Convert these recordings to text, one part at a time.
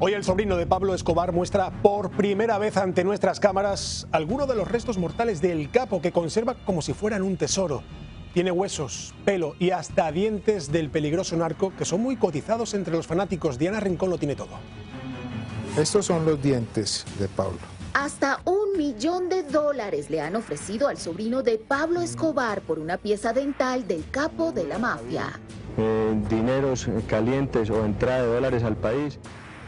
Hoy el sobrino de Pablo Escobar muestra por primera vez ante nuestras cámaras algunos de los restos mortales del capo que conserva como si fueran un tesoro. Tiene huesos, pelo y hasta dientes del peligroso narco que son muy cotizados entre los fanáticos. Diana Rincón lo tiene todo. Estos son los dientes de Pablo. Hasta un millón de dólares le han ofrecido al sobrino de Pablo Escobar por una pieza dental del capo de la mafia. Eh, dineros calientes o entrada de dólares al país.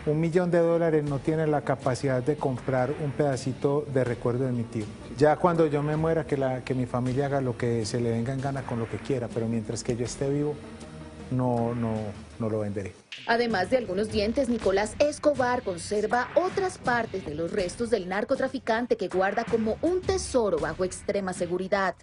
Un millón de dólares no tiene la capacidad de comprar un pedacito de recuerdo de mi tío. Ya cuando yo me muera, que, la, que mi familia haga lo que se le venga en gana con lo que quiera, pero mientras que yo esté vivo, no, no, no lo venderé. Además de algunos dientes, Nicolás Escobar conserva otras partes de los restos del narcotraficante que guarda como un tesoro bajo extrema seguridad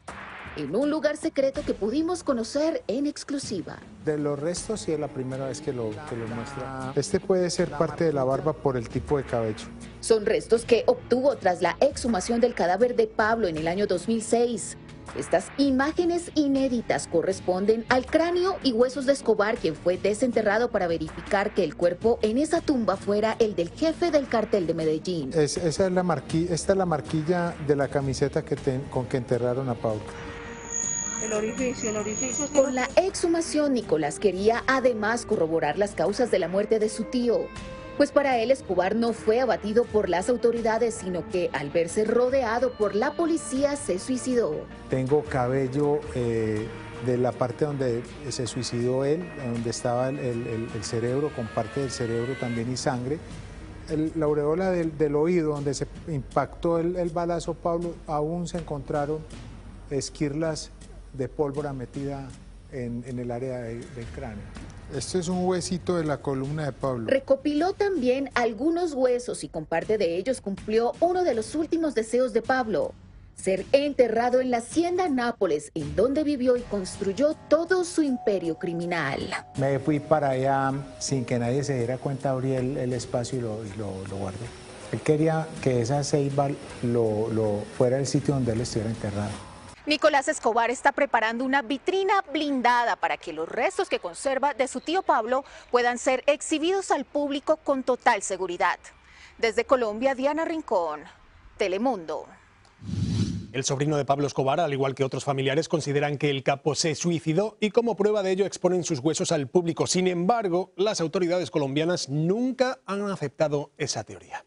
en un lugar secreto que pudimos conocer en exclusiva. De los restos sí es la primera vez que lo, que lo muestra. Este puede ser parte de la barba por el tipo de cabello. Son restos que obtuvo tras la exhumación del cadáver de Pablo en el año 2006. Estas imágenes inéditas corresponden al cráneo y huesos de Escobar, quien fue desenterrado para verificar que el cuerpo en esa tumba fuera el del jefe del cartel de Medellín. esa es la marquilla, esta es la marquilla de la camiseta que con que enterraron a Pablo. El orificio, el orificio. Con la exhumación, Nicolás quería además corroborar las causas de la muerte de su tío. Pues para él Escobar no fue abatido por las autoridades, sino que al verse rodeado por la policía se suicidó. Tengo cabello eh, de la parte donde se suicidó él, donde estaba el, cerebro, con parte del cerebro también y sangre. la aureola del, oído, donde se impactó el, balazo, Pablo, aún se encontraron esquirlas de pólvora metida en, el área del cráneo. Este es un huesito de la columna de Pablo. Recopiló también algunos huesos y con parte de ellos cumplió uno de los últimos deseos de Pablo, ser enterrado en la hacienda Nápoles, en donde vivió y construyó todo su imperio criminal. Me fui para allá sin que nadie se diera cuenta, abrí el, espacio y lo, lo, guardé. Él quería que esa ceiba lo, lo, fuera el sitio donde él estuviera enterrado. Nicolás Escobar está preparando una vitrina blindada para que los restos que conserva de su tío Pablo puedan ser exhibidos al público con total seguridad. Desde Colombia, Diana Rincón, Telemundo. El sobrino de Pablo Escobar, al igual que otros familiares, consideran que el capo se suicidó y como prueba de ello exponen sus huesos al público. Sin embargo, las autoridades colombianas nunca han aceptado esa teoría.